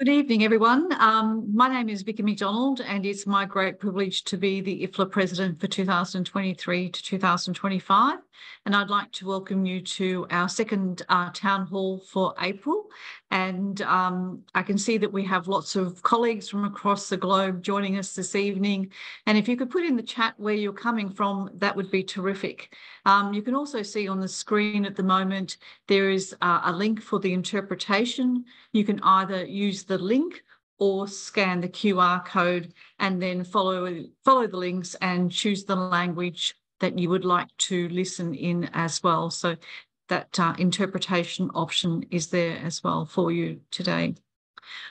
Good evening, everyone. Um, my name is Vicki McDonald, and it's my great privilege to be the IFLA President for 2023 to 2025. And I'd like to welcome you to our second uh, town hall for April. And um, I can see that we have lots of colleagues from across the globe joining us this evening. And if you could put in the chat where you're coming from, that would be terrific. Um, you can also see on the screen at the moment, there is uh, a link for the interpretation. You can either use the link or scan the QR code and then follow, follow the links and choose the language that you would like to listen in as well. So that uh, interpretation option is there as well for you today.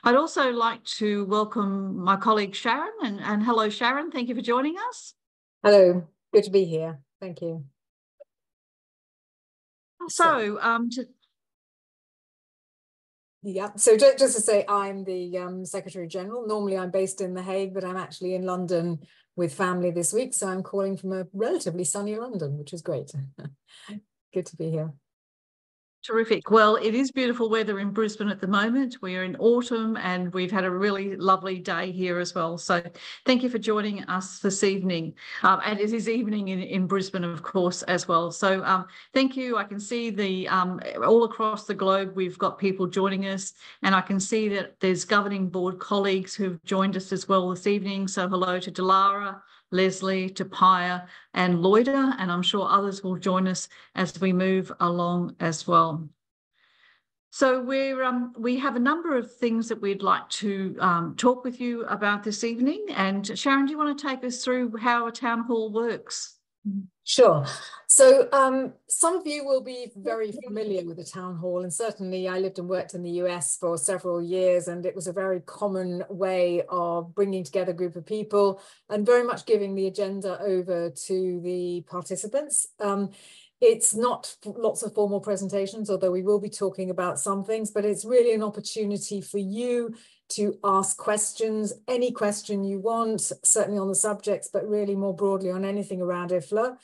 I'd also like to welcome my colleague Sharon and, and hello Sharon, thank you for joining us. Hello, good to be here. Thank you. So, um, to, yeah, so just, just to say, I'm the um, Secretary General. Normally I'm based in The Hague, but I'm actually in London with family this week. So I'm calling from a relatively sunny London, which is great. Good to be here. Terrific. Well, it is beautiful weather in Brisbane at the moment. We are in autumn and we've had a really lovely day here as well. So thank you for joining us this evening. Um, and it is evening in, in Brisbane, of course, as well. So um, thank you. I can see the um, all across the globe, we've got people joining us and I can see that there's governing board colleagues who've joined us as well this evening. So hello to Delara, Leslie, Tapia, and Loida, and I'm sure others will join us as we move along as well. So we're um, we have a number of things that we'd like to um, talk with you about this evening. And Sharon, do you want to take us through how a town hall works? Sure. So um, some of you will be very familiar with the town hall, and certainly I lived and worked in the US for several years, and it was a very common way of bringing together a group of people and very much giving the agenda over to the participants. Um, it's not lots of formal presentations, although we will be talking about some things, but it's really an opportunity for you to ask questions, any question you want, certainly on the subjects, but really more broadly on anything around IFLA.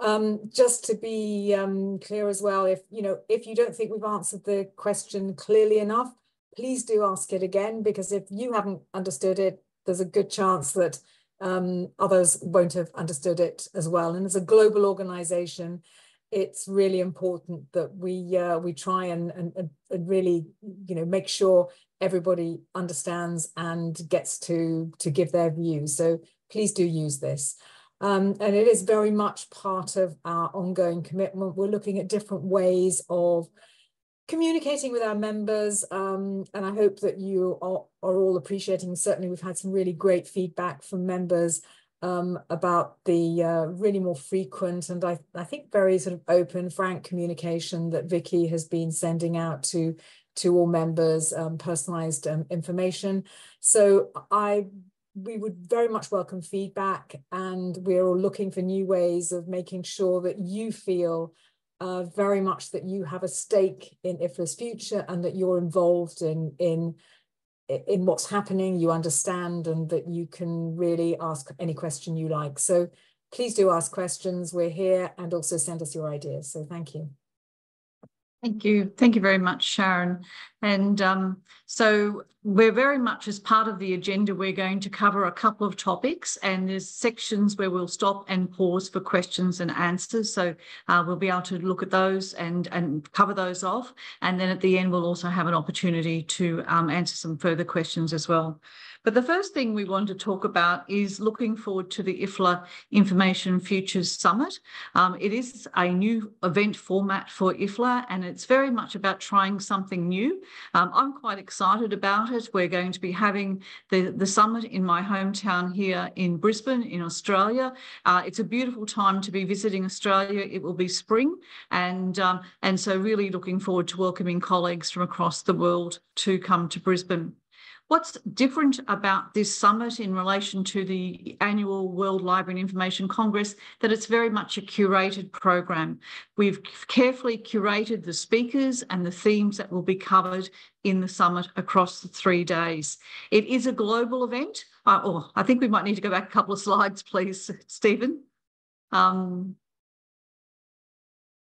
Um, just to be um, clear as well, if you know, if you don't think we've answered the question clearly enough, please do ask it again, because if you haven't understood it, there's a good chance that um, others won't have understood it as well. And as a global organization, it's really important that we uh, we try and, and, and really you know make sure everybody understands and gets to to give their views. So please do use this. Um, and it is very much part of our ongoing commitment. We're looking at different ways of communicating with our members um, and I hope that you are, are all appreciating certainly we've had some really great feedback from members um, about the uh, really more frequent and I, I think very sort of open frank communication that Vicki has been sending out to to all members um, personalized um, information. So I we would very much welcome feedback and we're all looking for new ways of making sure that you feel uh, very much that you have a stake in IFLA's future and that you're involved in, in, in what's happening, you understand and that you can really ask any question you like. So please do ask questions. We're here and also send us your ideas. So thank you. Thank you. Thank you very much, Sharon. And um, so we're very much as part of the agenda, we're going to cover a couple of topics and there's sections where we'll stop and pause for questions and answers. So uh, we'll be able to look at those and, and cover those off. And then at the end, we'll also have an opportunity to um, answer some further questions as well. But the first thing we want to talk about is looking forward to the IFLA Information Futures Summit. Um, it is a new event format for IFLA and it's very much about trying something new. Um, I'm quite excited about it. We're going to be having the, the summit in my hometown here in Brisbane in Australia. Uh, it's a beautiful time to be visiting Australia. It will be spring and, um, and so really looking forward to welcoming colleagues from across the world to come to Brisbane. What's different about this summit in relation to the annual World Library and Information Congress that it's very much a curated program. We've carefully curated the speakers and the themes that will be covered in the summit across the three days. It is a global event. Uh, oh, I think we might need to go back a couple of slides, please, Stephen. Um,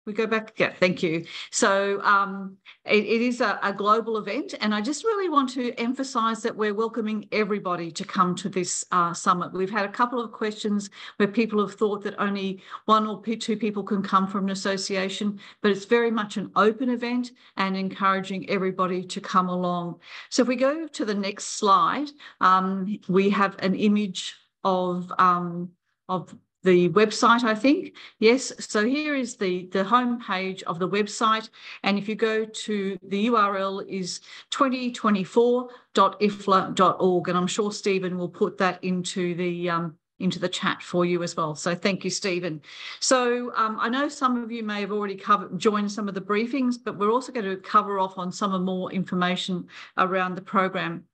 we go back yeah thank you. So um, it, it is a, a, global event and i just really want to emphasize that we're welcoming everybody to come to this uh, summit. We've had a couple of questions where people have thought that only one or two people can come from an association but it's very much an open event and encouraging everybody to come along. So if we go to the next slide um, we have an image of um, of the website, I think. Yes, so here is the, the home page of the website. And if you go to the URL is 2024.ifla.org. And I'm sure Stephen will put that into the um, into the chat for you as well. So thank you, Stephen. So um, I know some of you may have already covered, joined some of the briefings, but we're also going to cover off on some of more information around the program.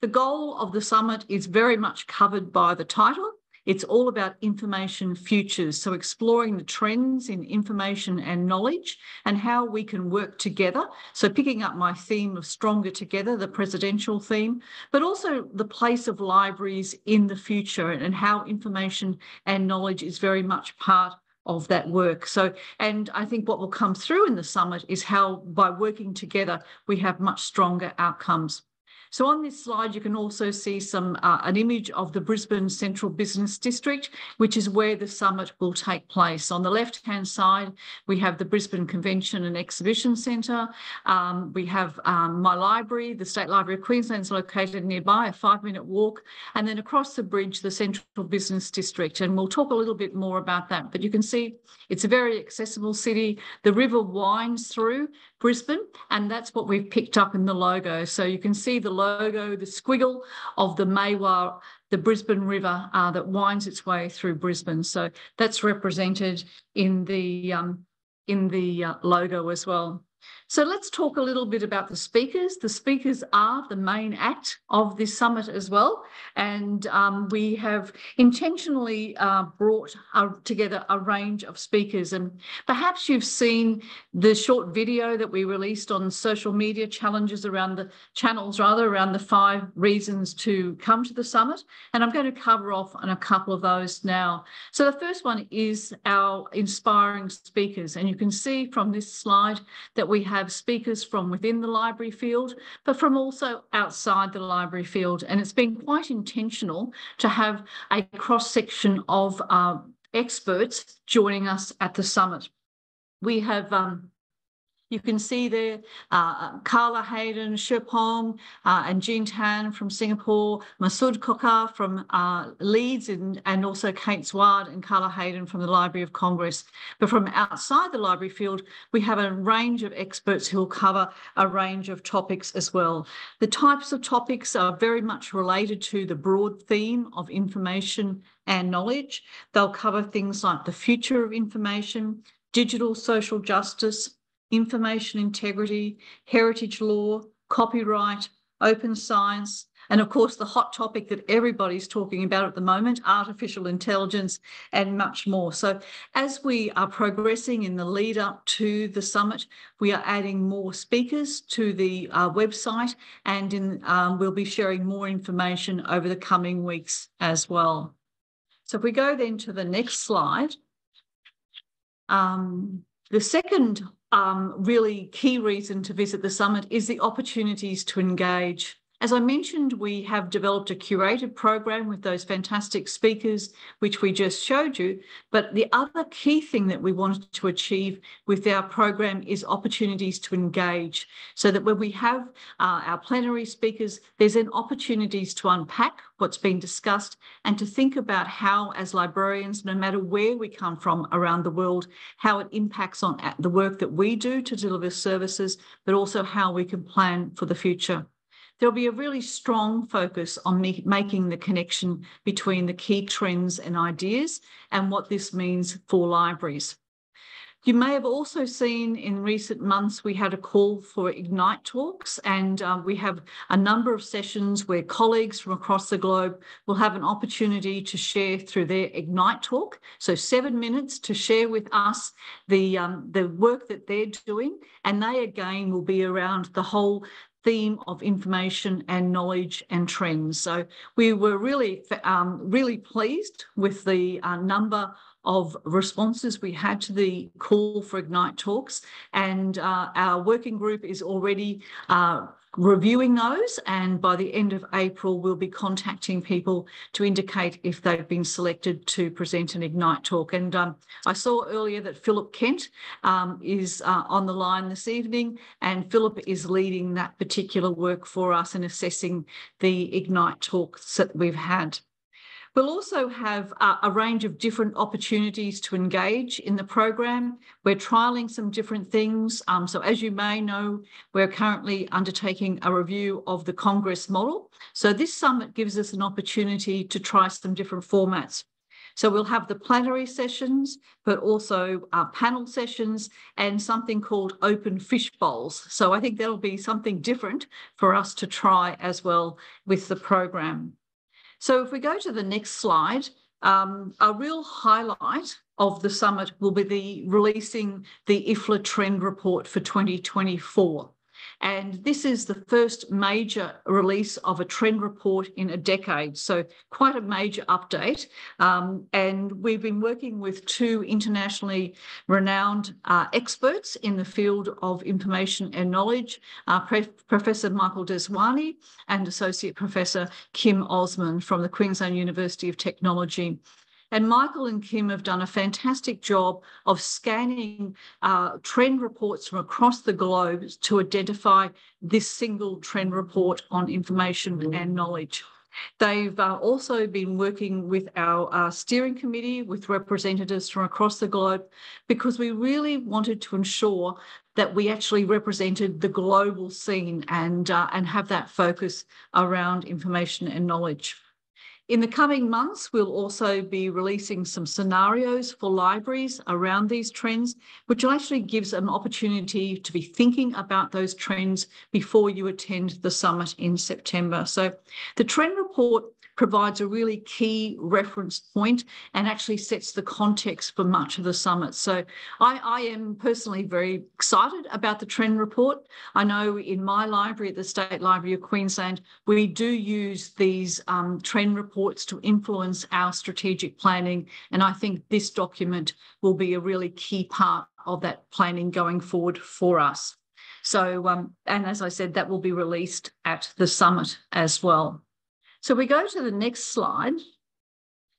The goal of the summit is very much covered by the title, it's all about information futures. So exploring the trends in information and knowledge and how we can work together. So picking up my theme of stronger together, the presidential theme, but also the place of libraries in the future and how information and knowledge is very much part of that work. So, and I think what will come through in the summit is how by working together, we have much stronger outcomes. So on this slide, you can also see some uh, an image of the Brisbane Central Business District, which is where the summit will take place. On the left-hand side, we have the Brisbane Convention and Exhibition Centre. Um, we have um, my library, the State Library of Queensland is located nearby, a five-minute walk. And then across the bridge, the Central Business District. And we'll talk a little bit more about that. But you can see it's a very accessible city. The river winds through Brisbane, and that's what we've picked up in the logo. So you can see the logo, the squiggle of the Maiwar, the Brisbane River uh, that winds its way through Brisbane. So that's represented in the um, in the uh, logo as well. So let's talk a little bit about the speakers. The speakers are the main act of this summit as well. And um, we have intentionally uh, brought uh, together a range of speakers. And perhaps you've seen the short video that we released on social media challenges around the channels, rather around the five reasons to come to the summit. And I'm going to cover off on a couple of those now. So the first one is our inspiring speakers. And you can see from this slide that we have speakers from within the library field, but from also outside the library field. And it's been quite intentional to have a cross section of uh, experts joining us at the summit. We have um, you can see there uh, Carla Hayden, Shepong, uh, and Jean Tan from Singapore, Masud Khokhar from uh, Leeds, and, and also Kate Zwaard and Carla Hayden from the Library of Congress. But from outside the library field, we have a range of experts who will cover a range of topics as well. The types of topics are very much related to the broad theme of information and knowledge. They'll cover things like the future of information, digital social justice, information integrity, heritage law, copyright, open science, and of course, the hot topic that everybody's talking about at the moment, artificial intelligence, and much more. So, as we are progressing in the lead up to the summit, we are adding more speakers to the uh, website, and in, um, we'll be sharing more information over the coming weeks as well. So, if we go then to the next slide, um, the second um, really key reason to visit the summit is the opportunities to engage as I mentioned, we have developed a curated program with those fantastic speakers, which we just showed you. But the other key thing that we wanted to achieve with our program is opportunities to engage so that when we have uh, our plenary speakers, there's then opportunities to unpack what's been discussed and to think about how, as librarians, no matter where we come from around the world, how it impacts on the work that we do to deliver services, but also how we can plan for the future there'll be a really strong focus on making the connection between the key trends and ideas and what this means for libraries. You may have also seen in recent months, we had a call for Ignite talks, and uh, we have a number of sessions where colleagues from across the globe will have an opportunity to share through their Ignite talk. So seven minutes to share with us the, um, the work that they're doing. And they again will be around the whole theme of information and knowledge and trends. So we were really, um, really pleased with the uh, number of responses we had to the call for Ignite talks, and uh, our working group is already uh, reviewing those and by the end of April we'll be contacting people to indicate if they've been selected to present an Ignite talk and um, I saw earlier that Philip Kent um, is uh, on the line this evening and Philip is leading that particular work for us and assessing the Ignite talks that we've had. We'll also have a range of different opportunities to engage in the program. We're trialling some different things. Um, so as you may know, we're currently undertaking a review of the Congress model. So this summit gives us an opportunity to try some different formats. So we'll have the plenary sessions, but also uh, panel sessions and something called open fish bowls. So I think that'll be something different for us to try as well with the program. So if we go to the next slide, um, a real highlight of the summit will be the releasing the IFLA trend report for 2024. And this is the first major release of a trend report in a decade. So quite a major update. Um, and we've been working with two internationally renowned uh, experts in the field of information and knowledge, uh, Professor Michael Dezuanni and Associate Professor Kim Osman from the Queensland University of Technology. And Michael and Kim have done a fantastic job of scanning uh, trend reports from across the globe to identify this single trend report on information and knowledge. They've uh, also been working with our uh, steering committee with representatives from across the globe because we really wanted to ensure that we actually represented the global scene and, uh, and have that focus around information and knowledge. In the coming months, we'll also be releasing some scenarios for libraries around these trends, which actually gives an opportunity to be thinking about those trends before you attend the summit in September. So the trend report provides a really key reference point and actually sets the context for much of the summit. So I, I, am personally very excited about the trend report. I know in my library at the State Library of Queensland, we do use these um, trend reports to influence our strategic planning. And I think this document will be a really key part of that planning going forward for us. So, um, and as I said, that will be released at the summit as well. So we go to the next slide.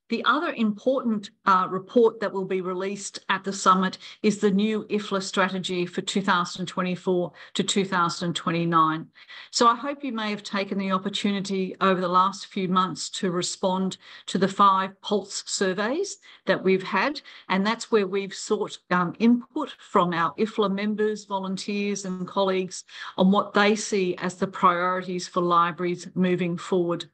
The other important uh, report that will be released at the summit is the new IFLA strategy for 2024 to 2029. So I hope you may have taken the opportunity over the last few months to respond to the five pulse surveys that we've had. And that's where we've sought um, input from our IFLA members, volunteers and colleagues on what they see as the priorities for libraries moving forward.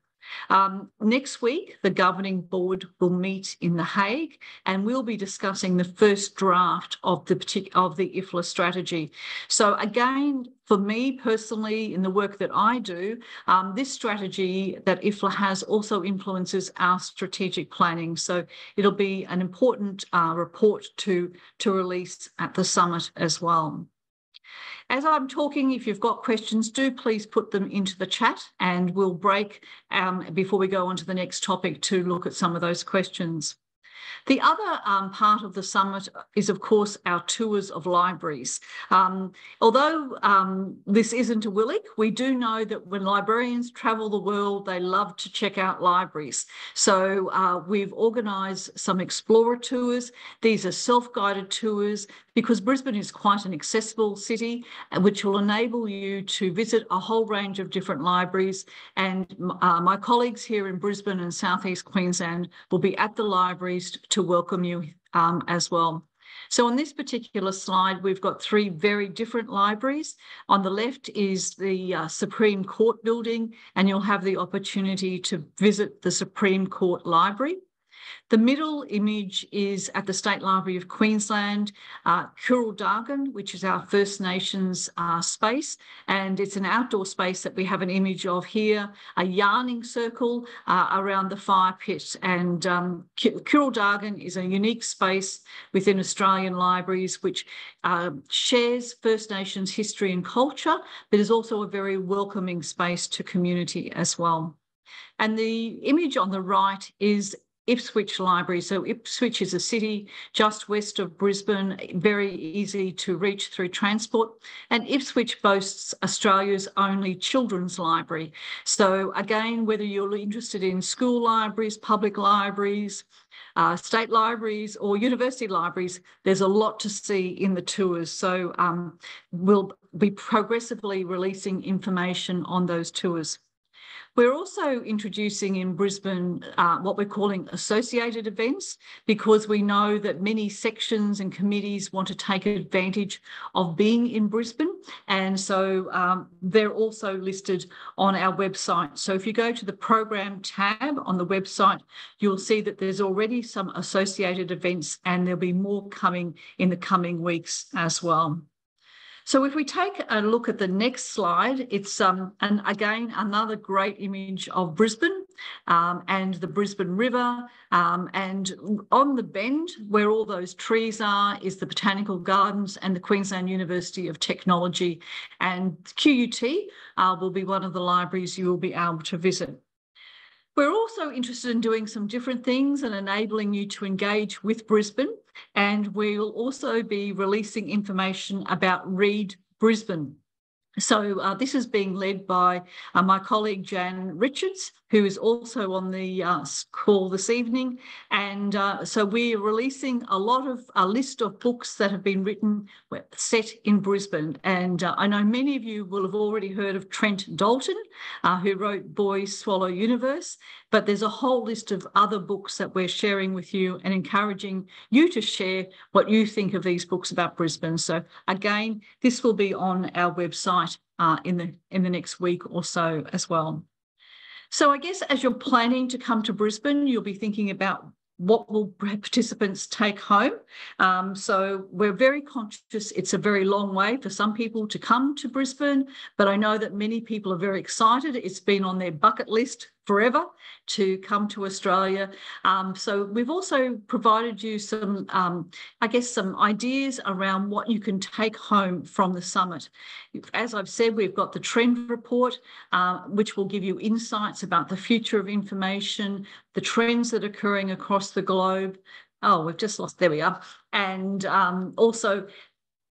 Um, next week, the governing board will meet in The Hague and we'll be discussing the first draft of the of the IFLA strategy. So again, for me personally, in the work that I do, um, this strategy that IFLA has also influences our strategic planning. So it'll be an important uh, report to, to release at the summit as well. As I'm talking, if you've got questions, do please put them into the chat and we'll break um, before we go on to the next topic to look at some of those questions. The other um, part of the summit is, of course, our tours of libraries. Um, although um, this isn't a WLIC, we do know that when librarians travel the world, they love to check out libraries. So uh, we've organised some explorer tours. These are self-guided tours because Brisbane is quite an accessible city, uh, which will enable you to visit a whole range of different libraries. And uh, my colleagues here in Brisbane and Southeast Queensland will be at the libraries to welcome you um, as well. So on this particular slide, we've got three very different libraries. On the left is the uh, Supreme Court building, and you'll have the opportunity to visit the Supreme Court Library. The middle image is at the State Library of Queensland, uh, Dhagun, which is our First Nations uh, space. And it's an outdoor space that we have an image of here, a yarning circle uh, around the fire pit. And um, Dhagun is a unique space within Australian libraries, which uh, shares First Nations history and culture, but is also a very welcoming space to community as well. And the image on the right is Ipswich Library. So Ipswich is a city just west of Brisbane, very easy to reach through transport. And Ipswich boasts Australia's only children's library. So again, whether you're interested in school libraries, public libraries, uh, state libraries or university libraries, there's a lot to see in the tours. So um, we'll be progressively releasing information on those tours. We're also introducing in Brisbane uh, what we're calling associated events because we know that many sections and committees want to take advantage of being in Brisbane. And so um, they're also listed on our website. So if you go to the program tab on the website, you'll see that there's already some associated events and there'll be more coming in the coming weeks as well. So if we take a look at the next slide, it's um, and again another great image of Brisbane um, and the Brisbane River. Um, and on the bend where all those trees are is the Botanical Gardens and the Queensland University of Technology. And QUT uh, will be one of the libraries you will be able to visit. We're also interested in doing some different things and enabling you to engage with Brisbane. And we'll also be releasing information about Read Brisbane. So uh, this is being led by uh, my colleague Jan Richards, who is also on the uh, call this evening. And uh, so we're releasing a lot of a list of books that have been written set in Brisbane. And uh, I know many of you will have already heard of Trent Dalton, uh, who wrote Boy Swallows Universe. But there's a whole list of other books that we're sharing with you and encouraging you to share what you think of these books about Brisbane. So again, this will be on our website uh, in the in the next week or so as well. So I guess as you're planning to come to Brisbane, you'll be thinking about what will participants take home? Um, so we're very conscious it's a very long way for some people to come to Brisbane, but I know that many people are very excited. It's been on their bucket list forever to come to Australia. Um, so we've also provided you some, um, I guess, some ideas around what you can take home from the summit. As I've said, we've got the trend report, uh, which will give you insights about the future of information, the trends that are occurring across the globe. Oh, we've just lost, there we are. And um, also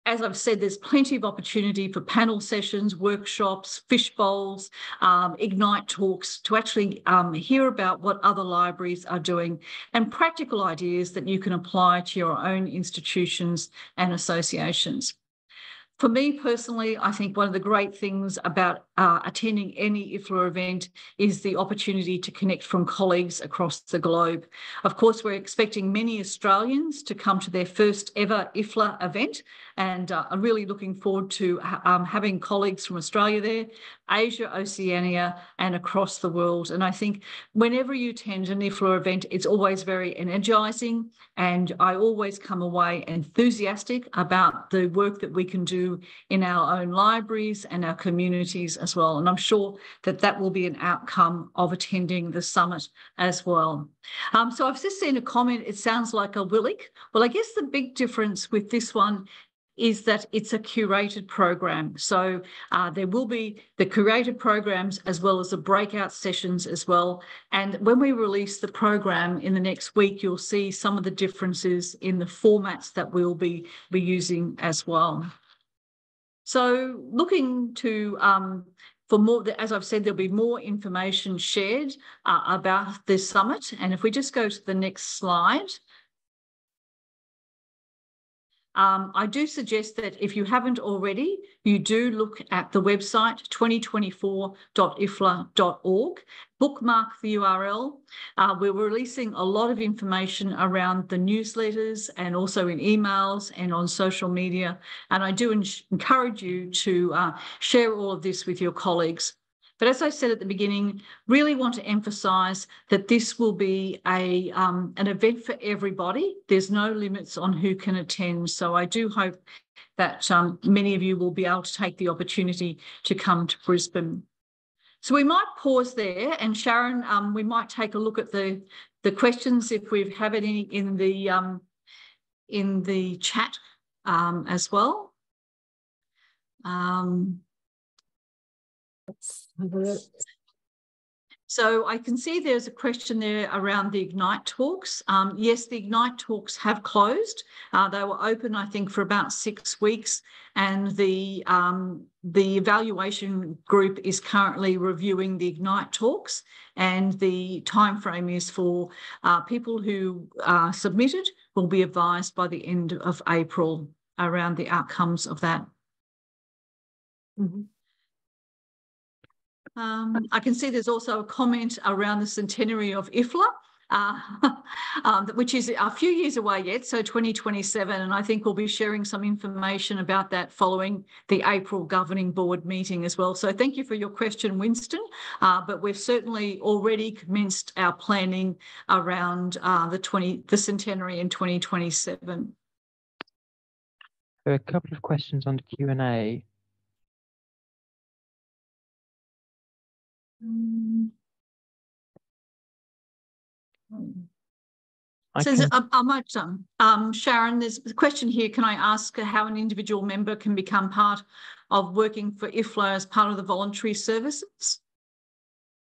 as I've said, there's plenty of opportunity for panel sessions, workshops, fish bowls, um, Ignite talks to actually um, hear about what other libraries are doing and practical ideas that you can apply to your own institutions and associations. For me personally, I think one of the great things about uh, attending any IFLA event is the opportunity to connect from colleagues across the globe. Of course, we're expecting many Australians to come to their first ever IFLA event, and uh, I'm really looking forward to um, having colleagues from Australia there, Asia, Oceania, and across the world. And I think whenever you attend an IFLA event, it's always very energizing, and I always come away enthusiastic about the work that we can do in our own libraries and our communities as well. And I'm sure that that will be an outcome of attending the summit as well. Um, so I've just seen a comment, it sounds like a WLIC. Well, I guess the big difference with this one is that it's a curated program. So uh, there will be the curated programs as well as the breakout sessions as well. And when we release the program in the next week, you'll see some of the differences in the formats that we'll be, be using as well. So looking to um, for more, as I've said, there'll be more information shared uh, about this summit. And if we just go to the next slide, um, I do suggest that if you haven't already, you do look at the website 2024.ifla.org bookmark the URL. Uh, we're releasing a lot of information around the newsletters and also in emails and on social media. And I do encourage you to uh, share all of this with your colleagues. But as I said at the beginning, really want to emphasise that this will be a um, an event for everybody. There's no limits on who can attend. So I do hope that um, many of you will be able to take the opportunity to come to Brisbane. So we might pause there and Sharon, um, we might take a look at the, the questions if we have any in the, um, in the chat um, as well. Um, So I can see there's a question there around the Ignite talks. Um, yes, the Ignite talks have closed. Uh, they were open, I think, for about six weeks, and the um, the evaluation group is currently reviewing the Ignite talks, and the timeframe is for uh, people who uh, submitted will be advised by the end of April around the outcomes of that. Mm -hmm. Um, I can see there's also a comment around the centenary of IFLA, uh, um, which is a few years away yet, so 2027. And I think we'll be sharing some information about that following the April governing board meeting as well. So thank you for your question, Winston. Uh, but we've certainly already commenced our planning around uh, the 20 the centenary in 2027. There are a couple of questions on the Q&A. Mm. So can... I, I, might, um, um, Sharon, there's a question here. Can I ask how an individual member can become part of working for IFLA as part of the voluntary services?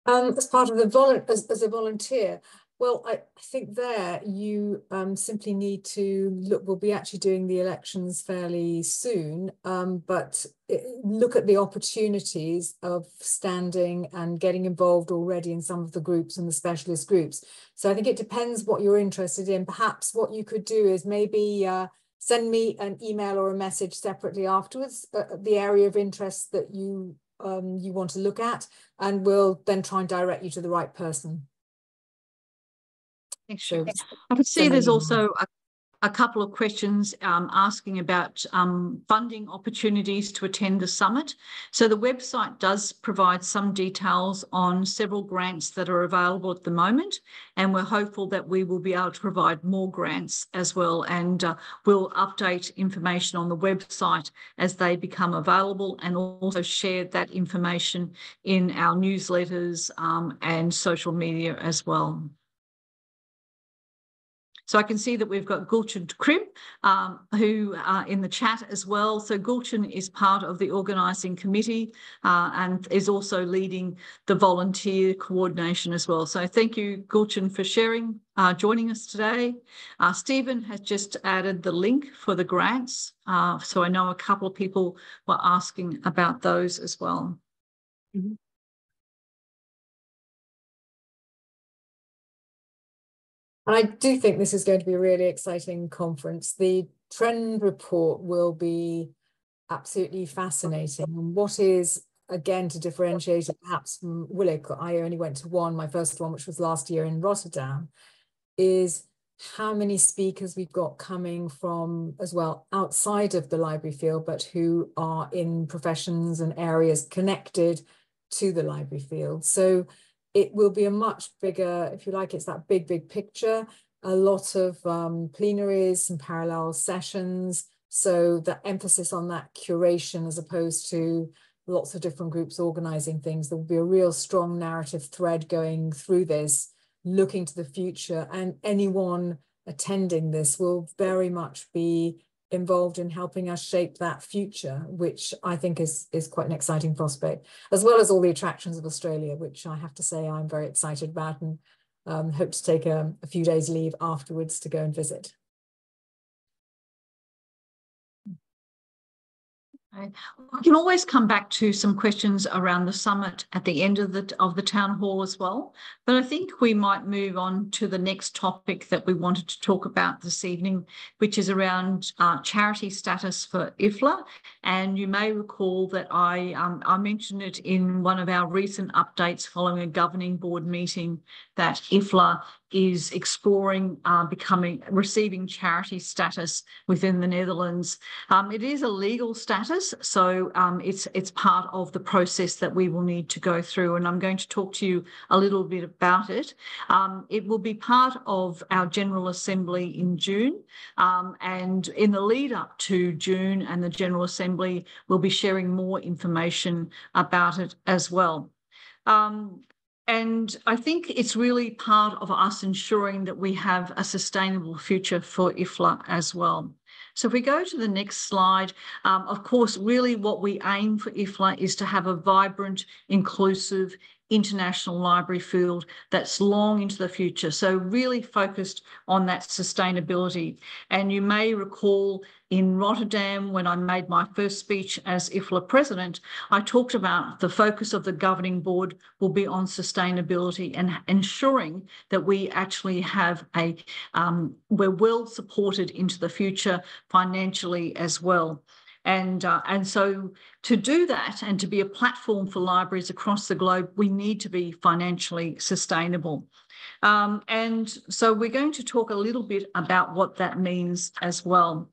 Um, as part of the vol as, as a volunteer, well, I, think there you um, simply need to look, we'll be actually doing the elections fairly soon, um, but it, look at the opportunities of standing and getting involved already in some of the groups and the specialist groups. So I think it depends what you're interested in. Perhaps what you could do is maybe uh, send me an email or a message separately afterwards, uh, the area of interest that you um, you want to look at, and we'll then try and direct you to the right person. Sure. I can see there's also a, a couple of questions um, asking about um, funding opportunities to attend the summit. So the website does provide some details on several grants that are available at the moment, and we're hopeful that we will be able to provide more grants as well. And uh, we'll update information on the website as they become available and also share that information in our newsletters um, and social media as well. So I can see that we've got Gulcin Cribb, um, who are in the chat as well. So Gulcin is part of the organising committee uh, and is also leading the volunteer coordination as well. So thank you, Gulcin, for sharing, uh, joining us today. Uh, Stephen has just added the link for the grants. Uh, so I know a couple of people were asking about those as well. Mm -hmm. And I do think this is going to be a really exciting conference. The trend report will be absolutely fascinating. And what is, again, to differentiate it perhaps mm, from WLIC, I only went to one, my first one, which was last year in Rotterdam, is how many speakers we've got coming from as well outside of the library field, but who are in professions and areas connected to the library field. So it will be a much bigger, if you like, it's that big, big picture, a lot of um, plenaries and parallel sessions. So the emphasis on that curation as opposed to lots of different groups organizing things, there will be a real strong narrative thread going through this, looking to the future. And anyone attending this will very much be involved in helping us shape that future, which I think is, is quite an exciting prospect, as well as all the attractions of Australia, which I have to say I'm very excited about and um, hope to take a, a few days leave afterwards to go and visit. We can always come back to some questions around the summit at the end of the of the town hall as well. But I think we might move on to the next topic that we wanted to talk about this evening, which is around uh, charity status for IFLA. And you may recall that I um, I mentioned it in one of our recent updates following a governing board meeting that IFLA is exploring uh, becoming receiving charity status within the Netherlands. Um, it is a legal status, so um, it's it's part of the process that we will need to go through, and I'm going to talk to you a little bit about it. Um, it will be part of our General Assembly in June, um, and in the lead up to June and the General Assembly, we'll be sharing more information about it as well. Um, and I think it's really part of us ensuring that we have a sustainable future for IFLA as well. So if we go to the next slide, um, of course, really what we aim for IFLA is to have a vibrant, inclusive, international library field that's long into the future. So really focused on that sustainability. And you may recall in Rotterdam, when I made my first speech as IFLA president, I talked about the focus of the governing board will be on sustainability and ensuring that we actually have a, um, we're well supported into the future financially as well. And, uh, and so to do that and to be a platform for libraries across the globe, we need to be financially sustainable. Um, and so we're going to talk a little bit about what that means as well.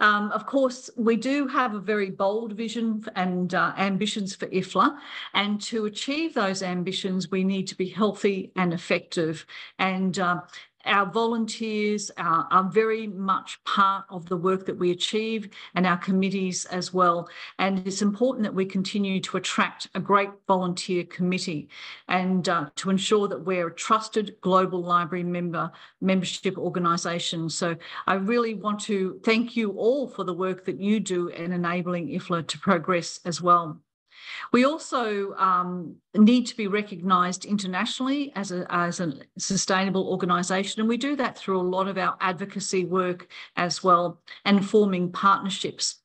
Um, of course, we do have a very bold vision and uh, ambitions for IFLA, and to achieve those ambitions, we need to be healthy and effective. And uh, our volunteers are, are, very much part of the work that we achieve and our committees as well. And it's important that we continue to attract a great volunteer committee and uh, to ensure that we're a trusted global library member membership organisation. So I really want to thank you all for the work that you do in enabling IFLA to progress as well. We also um, need to be recognised internationally as a, as a sustainable organisation, and we do that through a lot of our advocacy work as well and forming partnerships.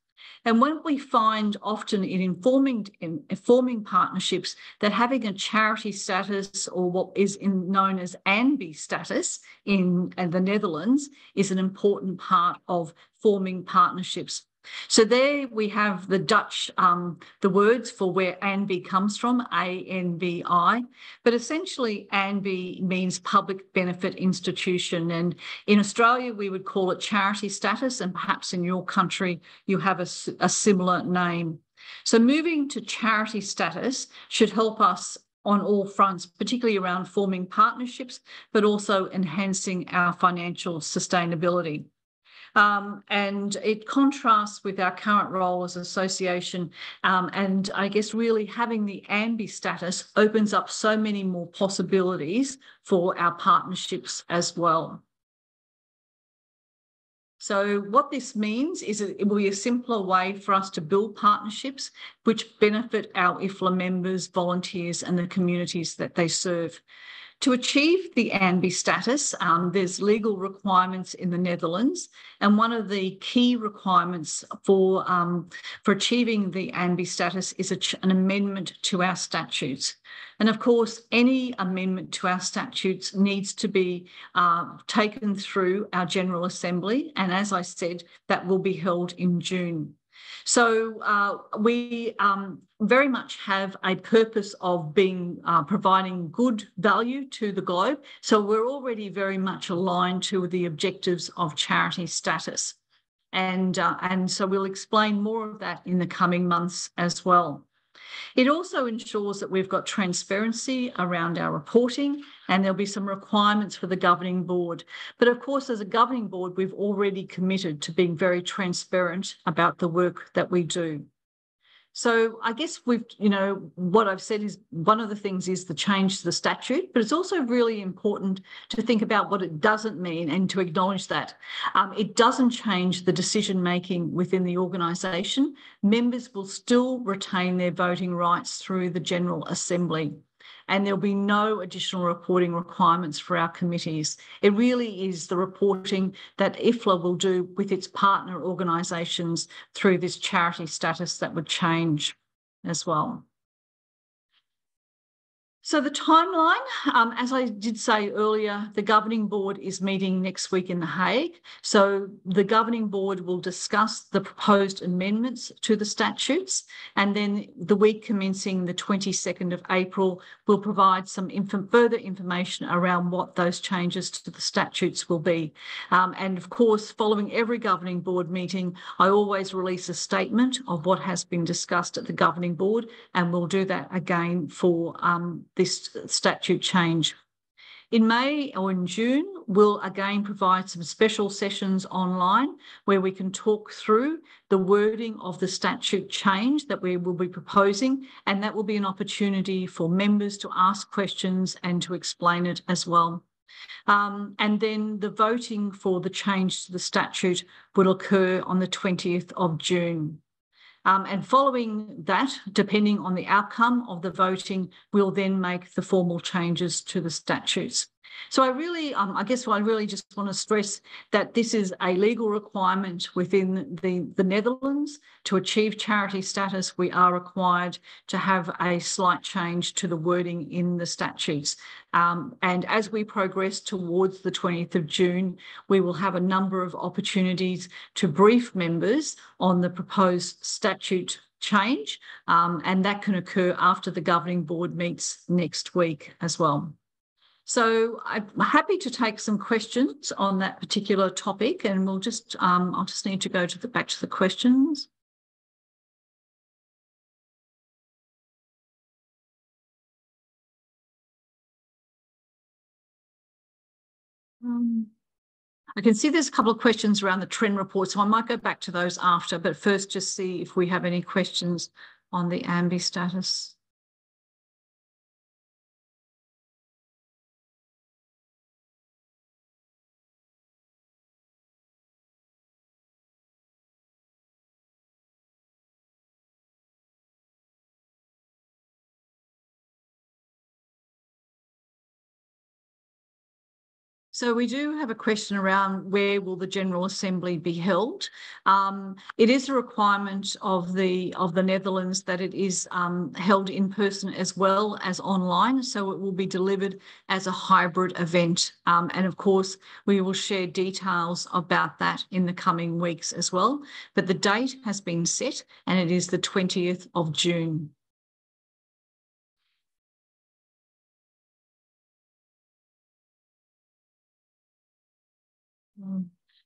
And when we find often in informing, in forming partnerships that having a charity status or what is in, known as ANBI status in, in the Netherlands is an important part of forming partnerships. So there we have the Dutch, um, the words for where ANBI comes from, A-N-B-I, but essentially ANBI means public benefit institution. And in Australia, we would call it charity status, and perhaps in your country, you have a, a similar name. So moving to charity status should help us on all fronts, particularly around forming partnerships, but also enhancing our financial sustainability. Um, and it contrasts with our current role as association. Um, and I guess really having the ANBI status opens up so many more possibilities for our partnerships as well. So what this means is it will be a simpler way for us to build partnerships which benefit our IFLA members, volunteers and the communities that they serve. To achieve the ANBI status, um, there's legal requirements in the Netherlands, and one of the key requirements for, um, for achieving the ANBI status is an amendment to our statutes. And of course, any amendment to our statutes needs to be uh, taken through our General Assembly, and as I said, that will be held in June. So uh, we um, very much have a purpose of being uh, providing good value to the globe. So we're already very much aligned to the objectives of charity status. And, uh, and so we'll explain more of that in the coming months as well. It also ensures that we've got transparency around our reporting and there'll be some requirements for the governing board. But of course, as a governing board, we've already committed to being very transparent about the work that we do. So I guess we've, you know, what I've said is one of the things is the change to the statute, but it's also really important to think about what it doesn't mean and to acknowledge that. Um, it doesn't change the decision making within the organisation. Members will still retain their voting rights through the General Assembly and there'll be no additional reporting requirements for our committees. It really is the reporting that IFLA will do with its partner organisations through this charity status that would change as well. So the timeline, um, as I did say earlier, the governing board is meeting next week in The Hague. So the governing board will discuss the proposed amendments to the statutes. And then the week commencing the 22nd of April, will provide some inf further information around what those changes to the statutes will be. Um, and of course, following every governing board meeting, I always release a statement of what has been discussed at the governing board, and we'll do that again for um, this statute change. In May or in June, we'll again provide some special sessions online where we can talk through the wording of the statute change that we will be proposing, and that will be an opportunity for members to ask questions and to explain it as well. Um, and then the voting for the change to the statute will occur on the 20th of June. Um, and following that, depending on the outcome of the voting, we'll then make the formal changes to the statutes. So I really, um, I guess I really just want to stress that this is a legal requirement within the, the Netherlands. To achieve charity status, we are required to have a slight change to the wording in the statutes. Um, and as we progress towards the 20th of June, we will have a number of opportunities to brief members on the proposed statute change, um, and that can occur after the governing board meets next week as well. So I'm happy to take some questions on that particular topic and we'll just, um, I'll just need to go to the back to the questions. Um, I can see there's a couple of questions around the trend report, so I might go back to those after, but first just see if we have any questions on the ANBI status. So we do have a question around where will the General Assembly be held? Um, it is a requirement of the of the Netherlands that it is um, held in person as well as online. So it will be delivered as a hybrid event. Um, and of course, we will share details about that in the coming weeks as well. But the date has been set and it is the 20th of June.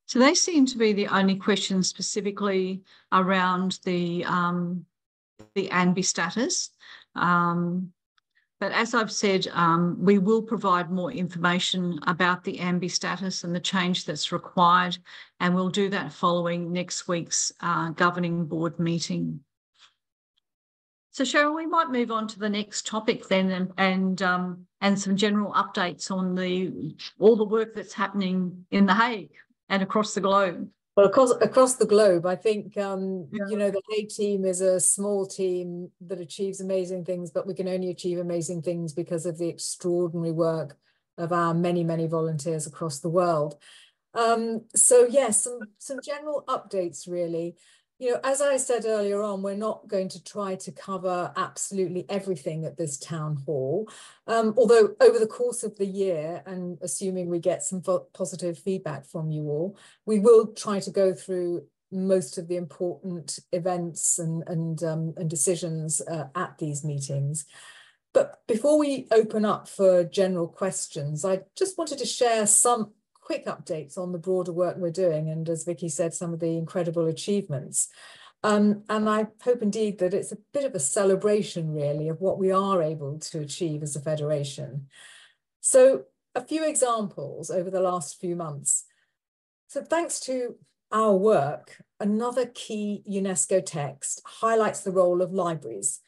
So they seem to be the only questions specifically around the um, the ANBI status. Um, but as I've said, um, we will provide more information about the ANBI status and the change that's required, and we'll do that following next week's uh, governing board meeting. So Cheryl, we might move on to the next topic then and and, um, and some general updates on the all the work that's happening in The Hague and across the globe. Well, across across the globe, I think um, yeah. you know the Hague team is a small team that achieves amazing things, but we can only achieve amazing things because of the extraordinary work of our many many volunteers across the world. Um, so yes, some some general updates really you know, as I said earlier on, we're not going to try to cover absolutely everything at this town hall. Um, although over the course of the year, and assuming we get some positive feedback from you all, we will try to go through most of the important events and, and, um, and decisions uh, at these meetings. But before we open up for general questions, I just wanted to share some quick updates on the broader work we're doing and as Vicki said some of the incredible achievements um, and I hope indeed that it's a bit of a celebration really of what we are able to achieve as a federation. So a few examples over the last few months. So thanks to our work, another key UNESCO text highlights the role of libraries.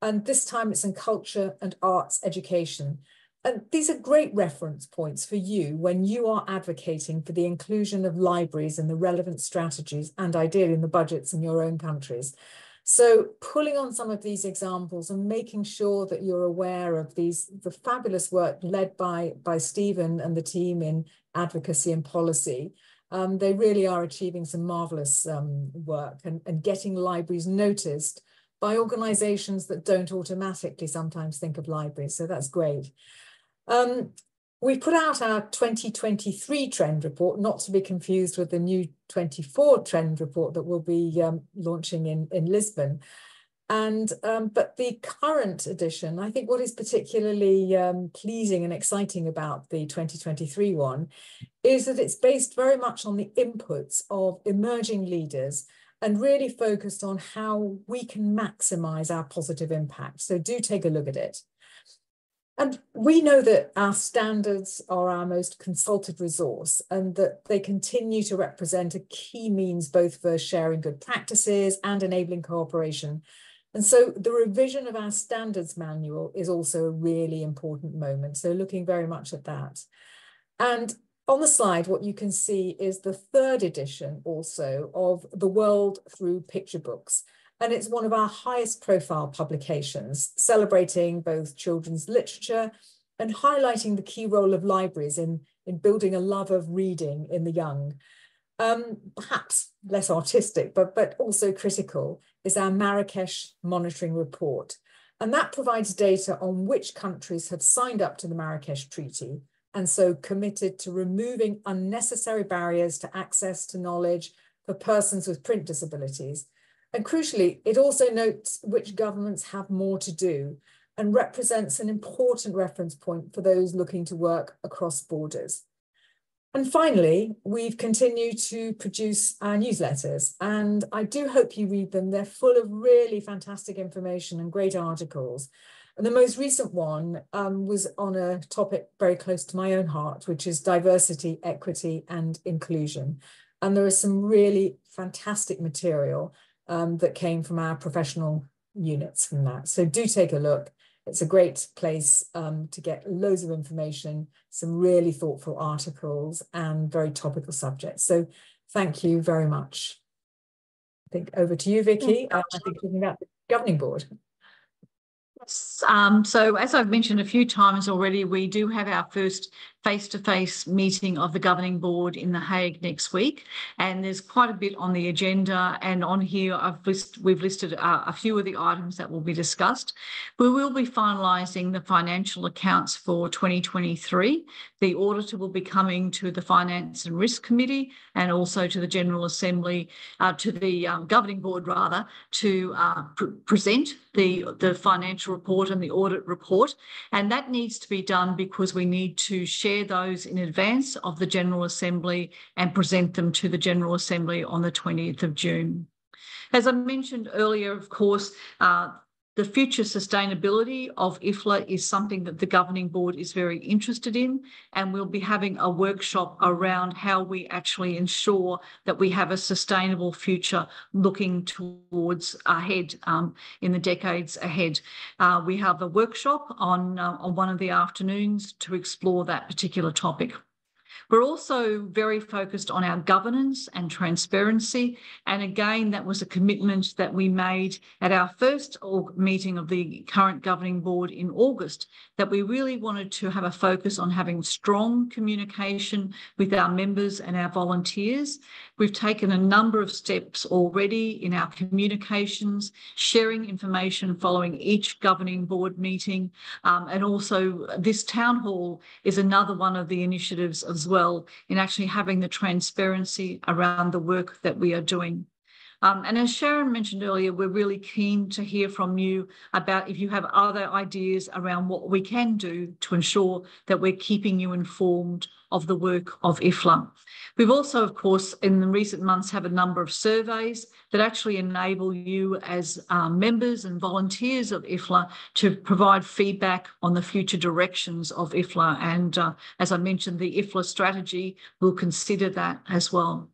And this time it's in culture and arts education. And these are great reference points for you when you are advocating for the inclusion of libraries in the relevant strategies and ideally in the budgets in your own countries. So pulling on some of these examples and making sure that you're aware of these, the fabulous work led by, by Stephen and the team in advocacy and policy. Um, they really are achieving some marvelous um, work and, and getting libraries noticed by organizations that don't automatically sometimes think of libraries. So that's great. Um, we put out our 2023 trend report, not to be confused with the new 24 trend report that we'll be um, launching in, in Brisbane. And um, but the current edition, I think what is particularly um, pleasing and exciting about the 2023 one is that it's based very much on the inputs of emerging leaders and really focused on how we can maximize our positive impact. So do take a look at it. And we know that our standards are our most consulted resource and that they continue to represent a key means both for sharing good practices and enabling cooperation. And so the revision of our standards manual is also a really important moment. So looking very much at that. And on the slide, what you can see is the third edition also of The World Through Picture Books. And it's one of our highest profile publications, celebrating both children's literature and highlighting the key role of libraries in, in building a love of reading in the young. Um, perhaps less artistic, but, but also critical, is our Marrakesh Monitoring Report. And that provides data on which countries have signed up to the Marrakesh Treaty and so committed to removing unnecessary barriers to access to knowledge for persons with print disabilities. And crucially, it also notes which governments have more to do and represents an important reference point for those looking to work across borders. And finally, we've continued to produce our newsletters, and I do hope you read them. They're full of really fantastic information and great articles. And the most recent one um, was on a topic very close to my own heart, which is diversity, equity, and inclusion. And there is some really fantastic material um, that came from our professional units from that. So do take a look. It's a great place um, to get loads of information, some really thoughtful articles and very topical subjects. So thank you very much. I think over to you, Vicki. Uh, I think talking about the governing board. Yes. Um, so as I've mentioned a few times already, we do have our first face-to-face meeting of the governing board in The Hague next week. And there's quite a bit on the agenda. And on here, I've list, we've listed uh, a few of the items that will be discussed. We will be finalising the financial accounts for 2023. The auditor will be coming to the Finance and Risk Committee and also to the General Assembly, uh, to the um, governing board rather, to uh, pr present the, the financial report and the audit report. And that needs to be done because we need to share those in advance of the General Assembly and present them to the General Assembly on the 20th of June. As I mentioned earlier, of course, uh, the future sustainability of IFLA is something that the governing board is very interested in, and we'll be having a workshop around how we actually ensure that we have a sustainable future looking towards ahead um, in the decades ahead. Uh, we have a workshop on, uh, on one of the afternoons to explore that particular topic. We're also very focused on our governance and transparency. And again, that was a commitment that we made at our first meeting of the current governing board in August, that we really wanted to have a focus on having strong communication with our members and our volunteers. We've taken a number of steps already in our communications, sharing information following each governing board meeting. Um, and also this town hall is another one of the initiatives as well in actually having the transparency around the work that we are doing. Um, and as Sharon mentioned earlier, we're really keen to hear from you about if you have other ideas around what we can do to ensure that we're keeping you informed of the work of IFLA. We've also, of course, in the recent months have a number of surveys that actually enable you as um, members and volunteers of IFLA to provide feedback on the future directions of IFLA. And uh, as I mentioned, the IFLA strategy will consider that as well.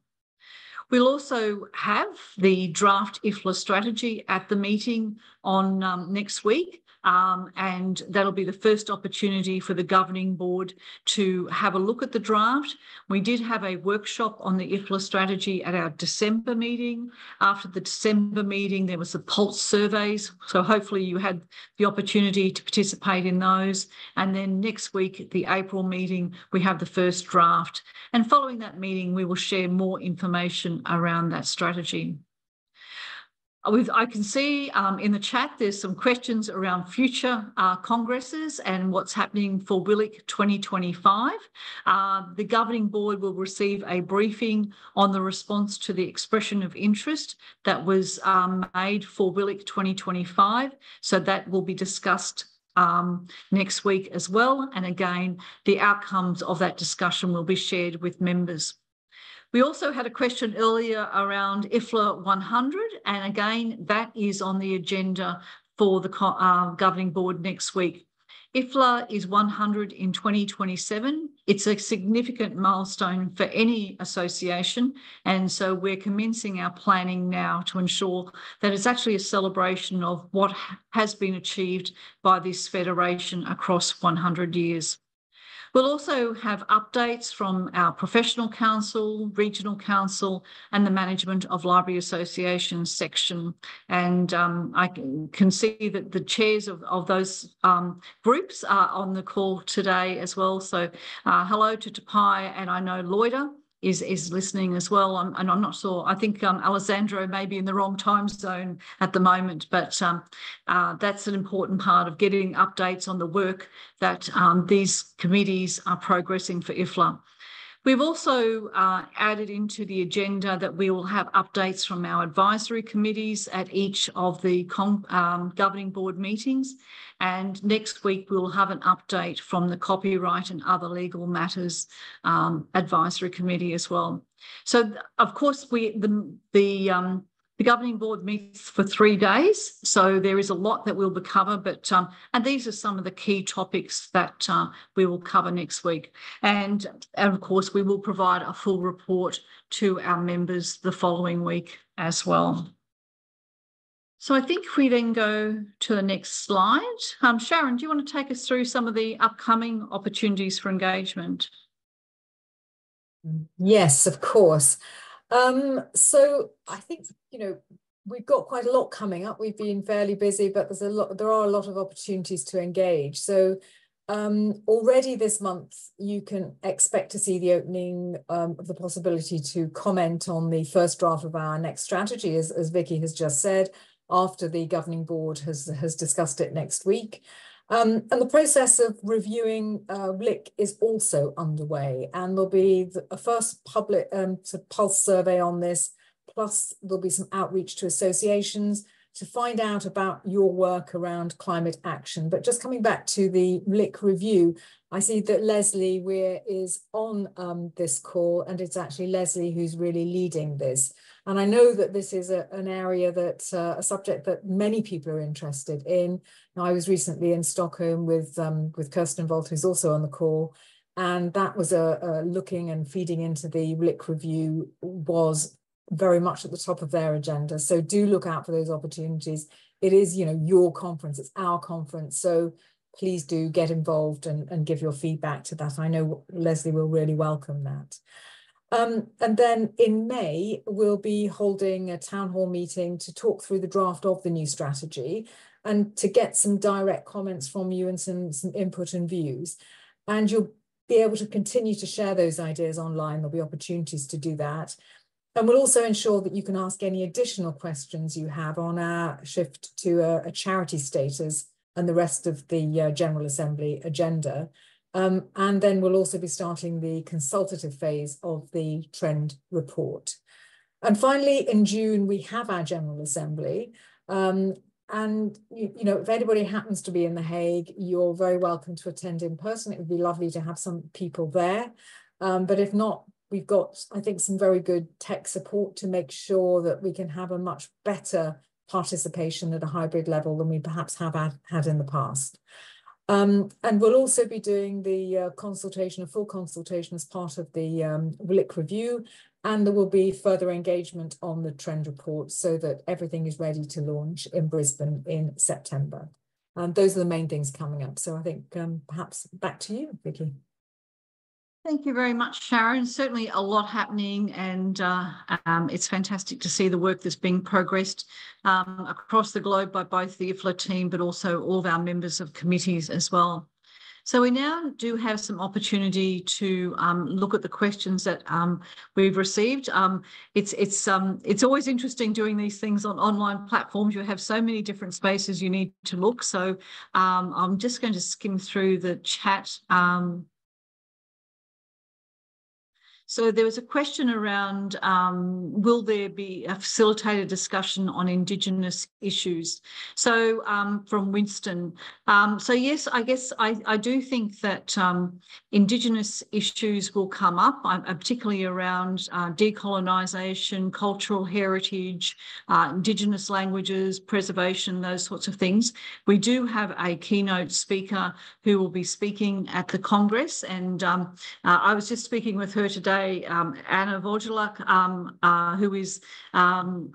We'll also have the draft IFLA strategy at the meeting on um, next week. Um, and that'll be the first opportunity for the governing board to have a look at the draft. We did have a workshop on the IFLA strategy at our December meeting. After the December meeting, there was the pulse surveys. So hopefully you had the opportunity to participate in those. And then next week, the April meeting, we have the first draft. And following that meeting, we will share more information around that strategy. I can see um, in the chat there's some questions around future uh, congresses and what's happening for WLIC 2025. Uh, the governing board will receive a briefing on the response to the expression of interest that was um, made for WLIC 2025. So that will be discussed um, next week as well. And again, the outcomes of that discussion will be shared with members. We also had a question earlier around IFLA 100, and again, that is on the agenda for the uh, governing board next week. IFLA is 100 in 2027. It's a significant milestone for any association. And so we're commencing our planning now to ensure that it's actually a celebration of what has been achieved by this federation across 100 years. We'll also have updates from our professional council, regional council, and the management of library Associations section. And um, I can see that the chairs of, of those um, groups are on the call today as well. So uh, hello to Tapai, and I know Loida is is listening as well. I'm, and I'm not sure. I think um, Alessandro may be in the wrong time zone at the moment, but um, uh, that's an important part of getting updates on the work that um, these committees are progressing for IFLA. We've also uh, added into the agenda that we will have updates from our advisory committees at each of the um, governing board meetings. And next week, we'll have an update from the Copyright and Other Legal Matters um, Advisory Committee as well. So, of course, we the, the um, the governing board meets for three days, so there is a lot that we'll cover, but um, and these are some of the key topics that uh, we will cover next week. And, and of course, we will provide a full report to our members the following week as well. So I think we then go to the next slide, um, Sharon, do you want to take us through some of the upcoming opportunities for engagement? Yes, of course. Um, so I think, you know, we've got quite a lot coming up. We've been fairly busy, but there's a lot, there are a lot of opportunities to engage. So um, already this month, you can expect to see the opening um, of the possibility to comment on the first draft of our next strategy, as, as Vicki has just said, after the governing board has, has discussed it next week. Um, and the process of reviewing uh, LIC is also underway, and there'll be the, a first public um, pulse survey on this, plus there'll be some outreach to associations to find out about your work around climate action. But just coming back to the LIC review, I see that Leslie Weir is on um, this call, and it's actually Leslie who's really leading this. And I know that this is a, an area that uh, a subject that many people are interested in. Now, I was recently in Stockholm with um, with Kirsten Volt, who's also on the call, and that was a, a looking and feeding into the LIC review was very much at the top of their agenda. So do look out for those opportunities. It is, you know, your conference, it's our conference. So please do get involved and, and give your feedback to that. I know Leslie will really welcome that. Um, and then in May, we'll be holding a town hall meeting to talk through the draft of the new strategy and to get some direct comments from you and some, some input and views. And you'll be able to continue to share those ideas online. There'll be opportunities to do that. And we'll also ensure that you can ask any additional questions you have on our shift to a, a charity status and the rest of the uh, General Assembly agenda. Um, and then we'll also be starting the consultative phase of the trend report. And finally, in June, we have our General Assembly. Um, and, you, you, know, if anybody happens to be in The Hague, you're very welcome to attend in person. It would be lovely to have some people there. Um, but if not, we've got, I think, some very good tech support to make sure that we can have a much better participation at a hybrid level than we perhaps have had, had in the past. Um, and we'll also be doing the uh, consultation, a full consultation as part of the um, review, and there will be further engagement on the trend report so that everything is ready to launch in Brisbane in September. And those are the main things coming up. So I think um, perhaps back to you, Vicki. Thank you very much, Sharon. Certainly a lot happening, and uh, um, it's fantastic to see the work that's being progressed um, across the globe by both the IFLA team, but also all of our members of committees as well. So we now do have some opportunity to um, look at the questions that um, we've received. Um, it's it's um, it's always interesting doing these things on online platforms. You have so many different spaces you need to look. So um, I'm just going to skim through the chat um, so there was a question around um, will there be a facilitated discussion on Indigenous issues? So um, from Winston. Um, so yes, I guess I, I do think that um, Indigenous issues will come up, uh, particularly around uh, decolonisation, cultural heritage, uh, Indigenous languages, preservation, those sorts of things. We do have a keynote speaker who will be speaking at the Congress and um, uh, I was just speaking with her today um, Anna Wojcik, um, uh, who is um,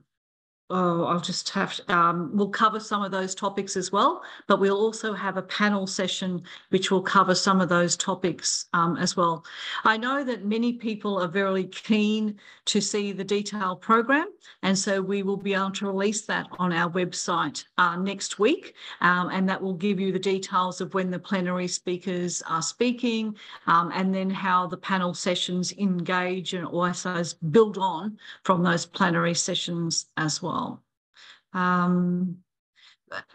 oh, I'll just have to, um, we'll cover some of those topics as well, but we'll also have a panel session which will cover some of those topics um, as well. I know that many people are very keen to see the detailed program, and so we will be able to release that on our website uh, next week, um, and that will give you the details of when the plenary speakers are speaking, um, and then how the panel sessions engage and also build on from those plenary sessions as well. Um,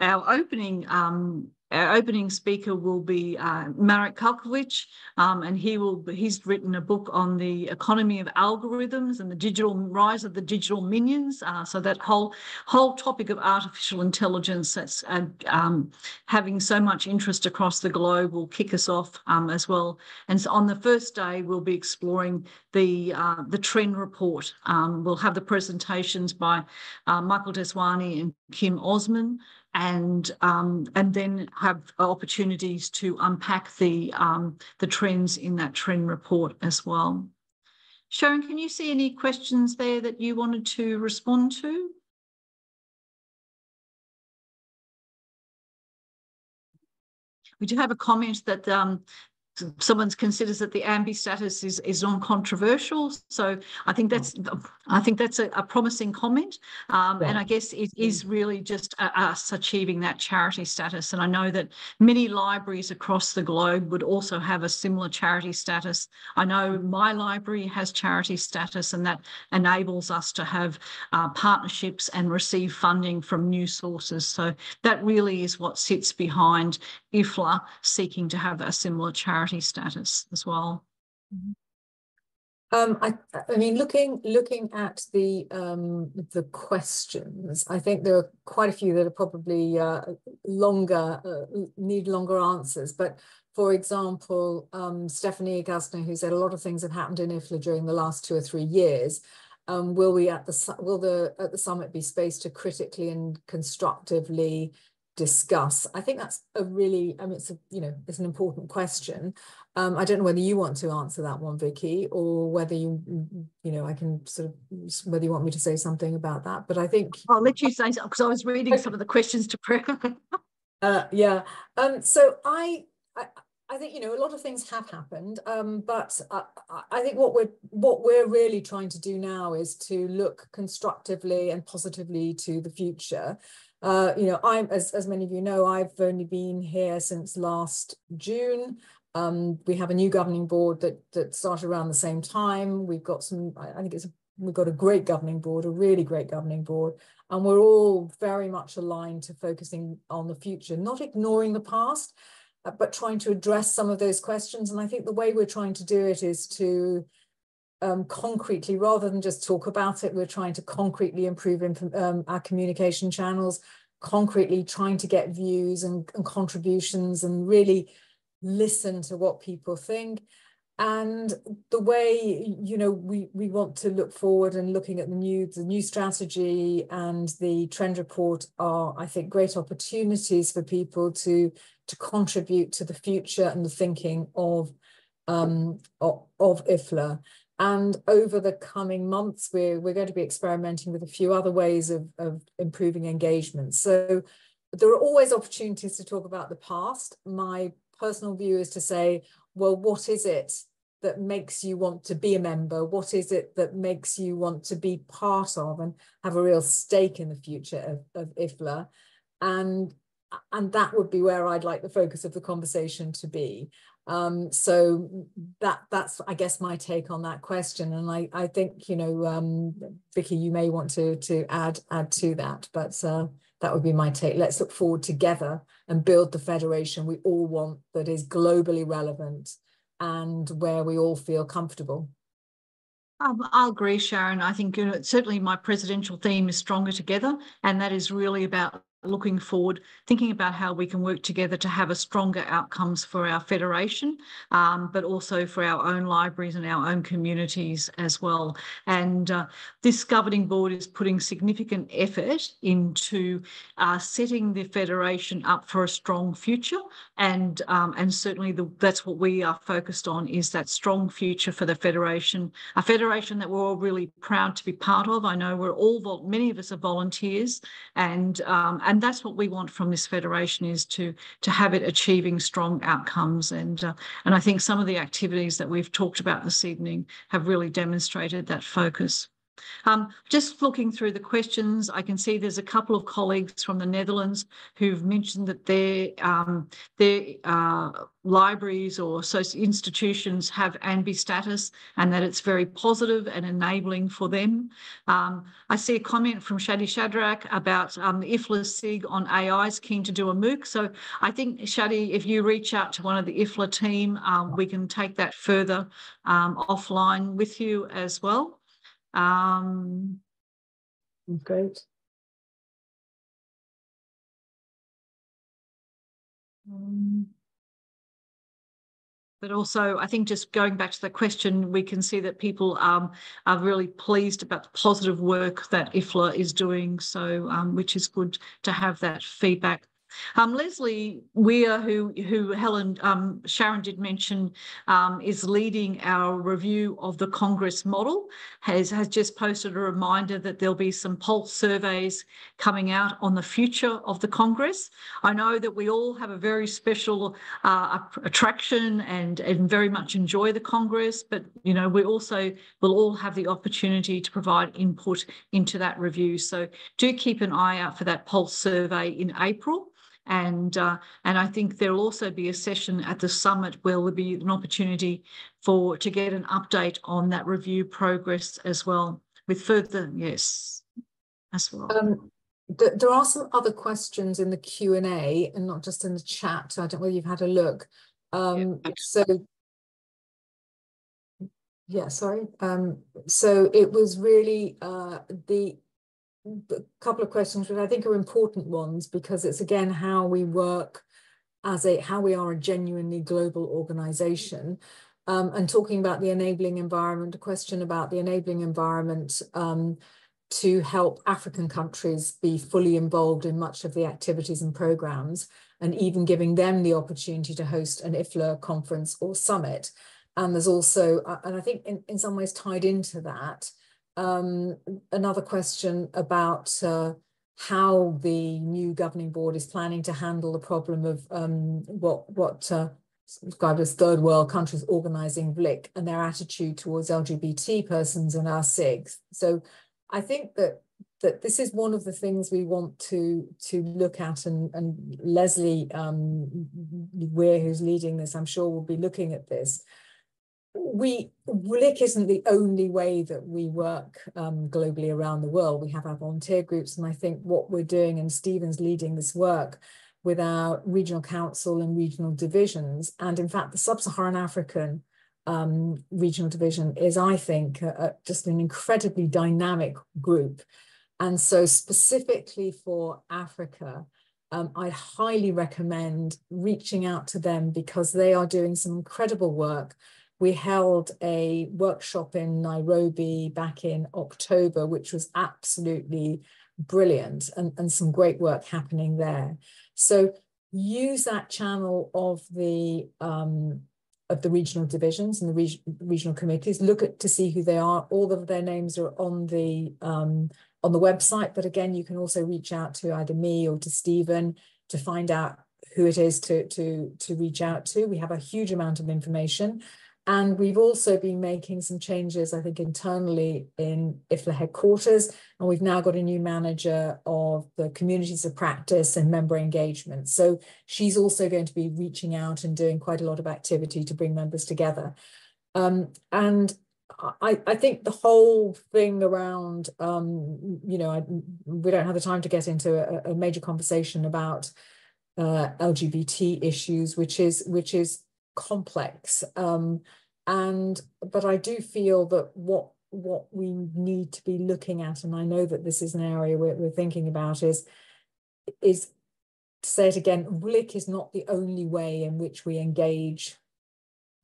our opening um, our opening speaker will be uh, Marek Kowalkiewicz, um, and he will he's written a book on the economy of algorithms and the digital rise of the digital minions. Uh, so that whole whole topic of artificial intelligence that's uh, um, having so much interest across the globe will kick us off um, as well. And so on the first day, we'll be exploring the uh, the trend report. Um, we'll have the presentations by uh, Michael Dezuanni and Kim Osman and um, and then have opportunities to unpack the um, the trends in that trend report as well. Sharon, can you see any questions there that you wanted to respond to? We do have a comment that um, someone considers that the ANBI status is is non-controversial. So i think that's i think that's a, a promising comment. Um, and i guess it is really just us achieving that charity status. And i know that many libraries across the globe would also have a similar charity status. I know my library has charity status and that enables us to have uh, partnerships and receive funding from new sources. So that really is what sits behind IFLA seeking to have a similar charity status as well. Mm-hmm. Um, I, I mean, looking looking at the um, the questions, I think there are quite a few that are probably uh, longer, uh, need longer answers. But for example, um, Stephanie Gassner, who said a lot of things have happened in IFLA during the last two or three years. Um, will we at the will the at the summit be space to critically and constructively discuss? I think that's a really, I mean, it's a, you know, it's an important question. Um, I don't know whether you want to answer that one, Vicki, or whether you, you know, I can sort of, whether you want me to say something about that, but I think. I'll let you say because I was reading some of the questions to prep. uh, yeah. Um, so I, I, I think you know a lot of things have happened, um, but I, I, think what we're what we're really trying to do now is to look constructively and positively to the future. Uh, you know, I'm as, as many of you know, I've only been here since last June. Um, we have a new governing board that that started around the same time. We've got some, I, think it's a, we've got a great governing board, a really great governing board, and we're all very much aligned to focusing on the future, not ignoring the past, uh, but trying to address some of those questions. And I think the way we're trying to do it is to um, concretely, rather than just talk about it, we're trying to concretely improve um, our communication channels, concretely trying to get views and, and, contributions and really listen to what people think. And the way, you know, we, we want to look forward and looking at the new, the new strategy and the trend report are, I think, great opportunities for people to, to contribute to the future and the thinking of, um, of, of IFLA. And over the coming months, we're, we're going to be experimenting with a few other ways of, of improving engagement. So there are always opportunities to talk about the past. My personal view is to say, well, what is it that makes you want to be a member? What is it that makes you want to be part of and have a real stake in the future of, of IFLA? And, and that would be where I'd like the focus of the conversation to be. Um, so that that's I guess my take on that question, and I I think you know um, Vicki, you may want to to add add to that, but uh, that would be my take. Let's look forward together and build the federation we all want that is globally relevant and where we all feel comfortable. Um, I'll agree, Sharon. I think you know, certainly my presidential theme is stronger together, and that is really about looking forward, thinking about how we can work together to have a stronger outcomes for our federation, um, but also for our own libraries and our own communities as well. And uh, this governing board is putting significant effort into uh, setting the federation up for a strong future, and um, and certainly the, that's what we are focused on is that strong future for the federation, a federation that we're all really proud to be part of. I know we're all many of us are volunteers, and um, and that's what we want from this federation is to to have it achieving strong outcomes and uh, and I think some of the activities that we've talked about this evening have really demonstrated that focus. Um, just looking through the questions, I can see there's a couple of colleagues from the Netherlands who've mentioned that their, um, their uh, libraries or institutions have ANBI status and that it's very positive and enabling for them. Um, I see a comment from Shadi Shadrach about um, IFLA SIG on AI is keen to do a MOOC. So I think, Shadi, if you reach out to one of the IFLA team, um, we can take that further um, offline with you as well. Um, Great. Um, but also, I think just going back to the question, we can see that people um, are really pleased about the positive work that IFLA is doing. So, um, which is good to have that feedback um, Leslie Weir, who, who Helen um, Sharon did mention, um, is leading our review of the Congress model, has, has just posted a reminder that there'll be some pulse surveys coming out on the future of the Congress. I know that we all have a very special uh, attraction and, and very much enjoy the Congress, but you know we also will all have the opportunity to provide input into that review. So do keep an eye out for that pulse survey in April. And, uh, and I think there'll also be a session at the summit where there'll be an opportunity for to get an update on that review progress as well with further, yes, as well. Um, th there are some other questions in the Q&A and not just in the chat. I don't know whether you've had a look. Um, yeah. So yeah, sorry. Um, so it was really uh, the a couple of questions which I think are important ones because it's again how we work as a how we are a genuinely global organization um, and talking about the enabling environment, a question about the enabling environment um, to help African countries be fully involved in much of the activities and programs and even giving them the opportunity to host an IFLA conference or summit. And there's also, uh, and I think in, in some ways tied into that, um, another question about uh, how the new governing board is planning to handle the problem of um, what what uh, described as third world countries organizing WLIC and their attitude towards LGBT persons and our SIGs. So I think that that this is one of the things we want to to look at and, and Leslie um, Weir, who's leading this, I'm sure will be looking at this we WLIC isn't the only way that we work um, globally around the world. We have our volunteer groups, and I think what we're doing, and Stephen's leading this work with our regional council and regional divisions, and in fact, the sub-Saharan African um, regional division is, I think, just an incredibly dynamic group. And so, specifically for Africa, um, I highly recommend reaching out to them because they are doing some incredible work we held a workshop in Nairobi back in October, which was absolutely brilliant and, and some great work happening there. So use that channel of the um, of the regional divisions and the reg regional committees. Look at to see who they are. All of their names are on the um, on the website, but again, you can also reach out to either me or to Stephen to find out who it is to to to reach out to. We have a huge amount of information. And we've also been making some changes, I think, internally in IFLA headquarters. And we've now got a new manager of the communities of practice and member engagement. So she's also going to be reaching out and doing quite a lot of activity to bring members together. Um, and I, I, think the whole thing around, um, you know, I, we don't have the time to get into a, a major conversation about uh, LGBT issues, which is which is complex. Um, and but I do feel that what what we need to be looking at, and I know that this is an area we're, we're thinking about, is is to say it again, WLIC is not the only way in which we engage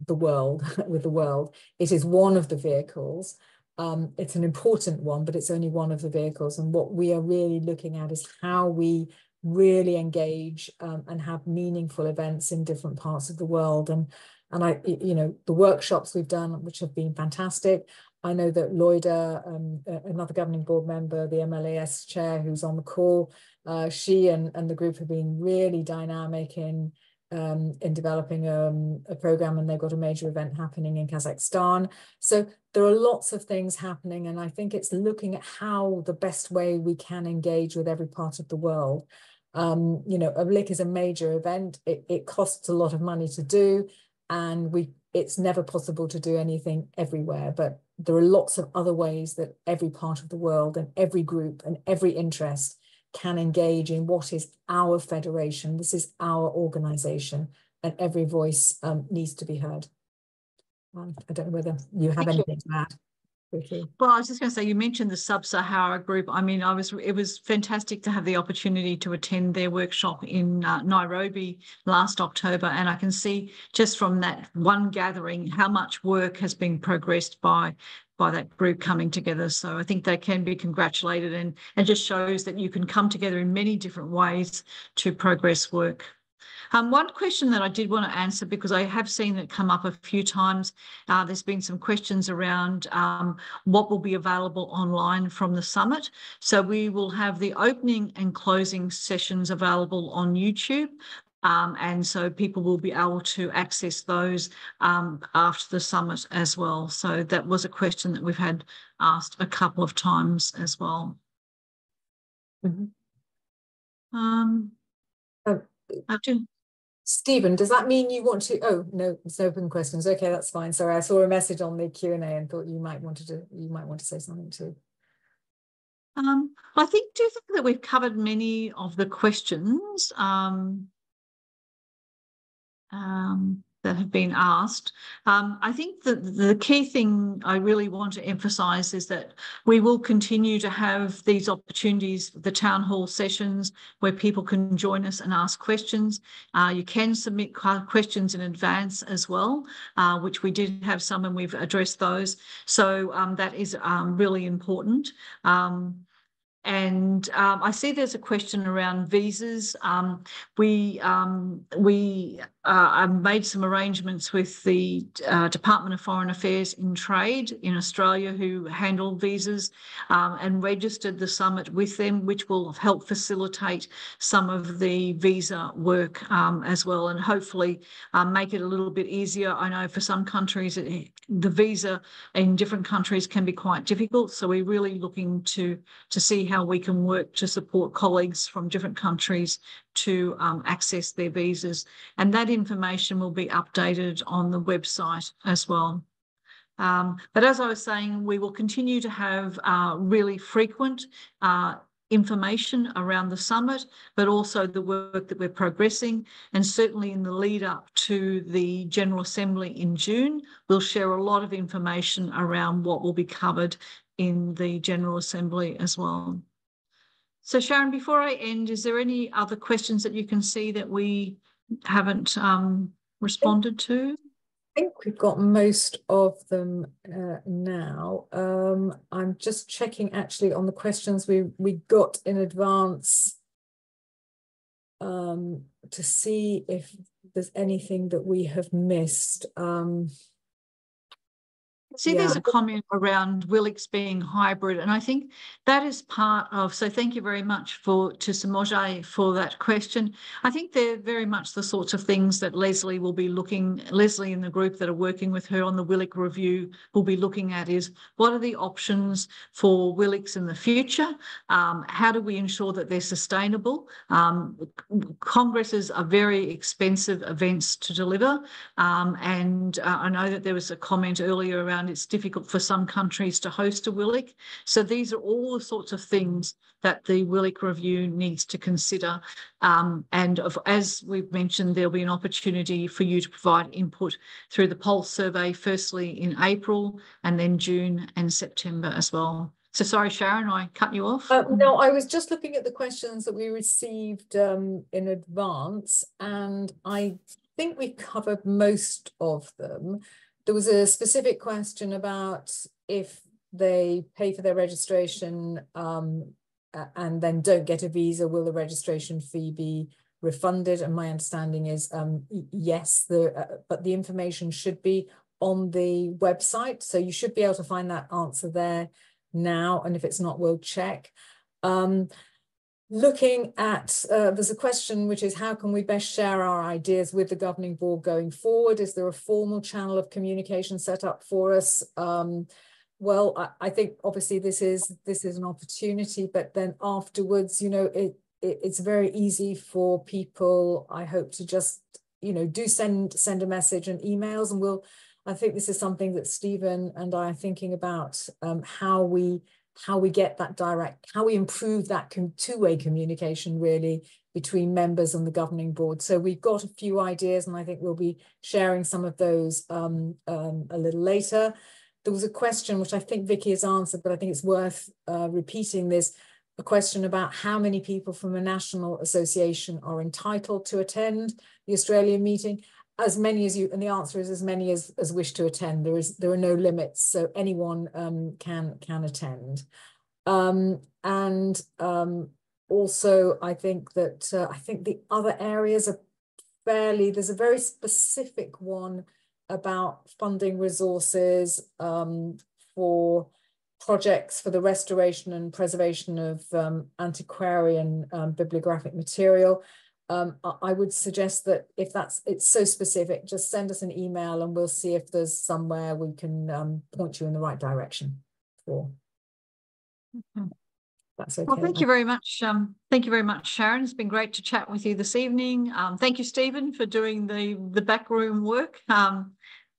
the world with the world. It is one of the vehicles. Um, it's an important one, but it's only one of the vehicles. And what we are really looking at is how we really engage um, and have meaningful events in different parts of the world. And and I, you know, the workshops we've done, which have been fantastic. I know that Loida, um, another governing board member, the MLAS chair who's on the call, uh, she and, and the group have been really dynamic in um, in developing um, a program and they've got a major event happening in Kazakhstan. So there are lots of things happening and I think it's looking at how the best way we can engage with every part of the world. Um, you know, a WLIC is a major event. It, it costs a lot of money to do and we it's never possible to do anything everywhere, but there are lots of other ways that every part of the world and every group and every interest can engage in what is our federation. This is our organization, and every voice um, needs to be heard. Um, I don't know whether you have Thank anything you. to add. Well, I was just going to say, you mentioned the Sub-Sahara group. I mean, I was it was fantastic to have the opportunity to attend their workshop in uh, Nairobi last October, and I can see just from that one gathering how much work has been progressed by by that group coming together. So I think they can be congratulated and it just shows that you can come together in many different ways to progress work. Um, one question that I did want to answer because I have seen it come up a few times. Uh, there's been some questions around um, what will be available online from the summit. So we will have the opening and closing sessions available on YouTube. Um, and so people will be able to access those um, after the summit as well. So that was a question that we've had asked a couple of times as well. Mm -hmm. um, oh, Stephen, does that mean you want to? Oh no, it's open questions. Okay, that's fine. Sorry, I saw a message on the Q and A and thought you might want to you might want to say something too. Um, I think do you think that we've covered many of the questions. Um, um, that have been asked. Um, I think that the key thing I really want to emphasise is that we will continue to have these opportunities, the town hall sessions where people can join us and ask questions. Uh, you can submit questions in advance as well, uh, which we did have some and we've addressed those. So um, that is um, really important. Um, and um, I see there's a question around visas. Um, we we uh, made some arrangements with the uh, Department of Foreign Affairs in Trade in Australia, who handle visas, um, and registered the summit with them, which will help facilitate some of the visa work um, as well, and hopefully uh, make it a little bit easier. I know for some countries, it, the visa in different countries can be quite difficult, so we're really looking to to see how we can work to support colleagues from different countries to um, access their visas. And that information will be updated on the website as well. Um, but as I was saying, we will continue to have uh, really frequent uh, information around the summit, but also the work that we're progressing. And certainly in the lead up to the General Assembly in June, we'll share a lot of information around what will be covered in the General Assembly as well. So Sharon, before I end, is there any other questions that you can see that we haven't um, responded to? I think we've got most of them uh, now. Um, I'm just checking actually on the questions we, we got in advance um, to see if there's anything that we have missed. Um, See, yeah. there's a comment around WLICs being hybrid, and I think that is part of. So, thank you very much for to Samoja for that question. I think they're very much the sorts of things that Leslie will be looking. Leslie and the group that are working with her on the WLIC review will be looking at is what are the options for WLICs in the future? Um, how do we ensure that they're sustainable? Um, congresses are very expensive events to deliver, um, and uh, I know that there was a comment earlier around around it's difficult for some countries to host a WLIC. So these are all the sorts of things that the WLIC review needs to consider. Um, and of, as we've mentioned, there'll be an opportunity for you to provide input through the poll survey, firstly in April and then June and September as well. So sorry, Sharon, I cut you off. Uh, no, I was just looking at the questions that we received um, in advance, and I think we covered most of them. There was a specific question about if they pay for their registration um, and then don't get a visa, will the registration fee be refunded? And my understanding is um, yes, the, uh, but the information should be on the website. So you should be able to find that answer there now. And if it's not, we'll check. Um, looking at, uh, there's a question which is how can we best share our ideas with the governing board going forward? Is there a formal channel of communication set up for us? Um, well, I, I, think obviously this is this is an opportunity, but then afterwards, you know, it, it it's very easy for people. I hope to just you know do send send a message and emails, and we'll. I think this is something that Stephen and I are thinking about um, how we how we get that direct, how we improve that two-way communication really between members and the governing board. So we've got a few ideas, and I think we'll be sharing some of those um, um, a little later there was a question which I think Vicky has answered, but I think it's worth uh, repeating this, a question about how many people from a national association are entitled to attend the Australian meeting. As many as you, and the answer is as many as, as wish to attend. There is there are no limits, so anyone um, can can attend. Um, and um, also, I think that uh, I think the other areas are fairly. There's a very specific one about funding resources um, for projects for the restoration and preservation of um, antiquarian um, bibliographic material. Um, I would suggest that if that's it's so specific, just send us an email and we'll see if there's somewhere we can um, point you in the right direction for. Mm-hmm. That's okay. Well, thank you very much. Um, thank you very much, Sharon. It's been great to chat with you this evening. Um, thank you, Stephen, for doing the the backroom work.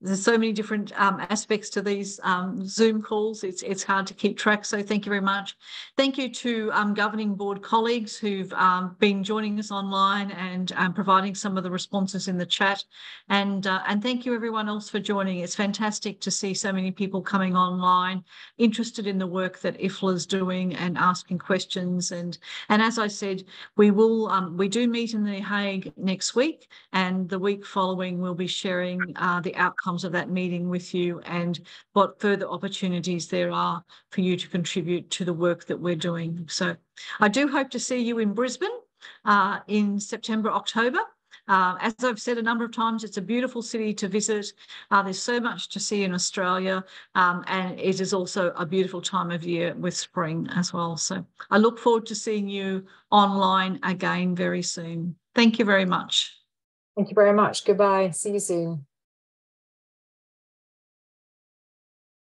There's so many different um, aspects to these um, Zoom calls. It's it's hard to keep track. So thank you very much. Thank you to um, governing board colleagues who've um, been joining us online and um, providing some of the responses in the chat. And uh, and thank you everyone else for joining. It's fantastic to see so many people coming online, interested in the work that IFLA is doing and asking questions. And and as I said, we will um, we do meet in the Hague next week, and the week following we'll be sharing uh, the outcome outcomes of that meeting with you and what further opportunities there are for you to contribute to the work that we're doing. So I do hope to see you in Brisbane uh, in September, October. Uh, as I've said a number of times, it's a beautiful city to visit. Uh, there's so much to see in Australia, um, and it is also a beautiful time of year with spring as well. So I look forward to seeing you online again very soon. Thank you very much. Thank you very much. Goodbye. See you soon.